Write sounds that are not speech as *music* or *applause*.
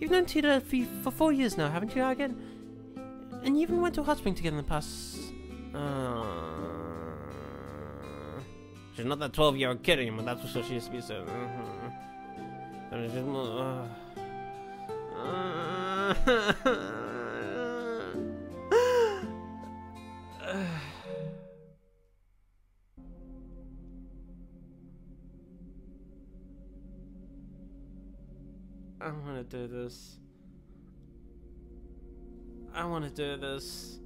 You've known Tita for, four years now, haven't you, again? And you even went to hot spring together in the past. Uh, she's not that 12 year old kid anymore, that's what. She used to be so. Uh, it's just more, uh, *laughs* I want to do this. I want to do this.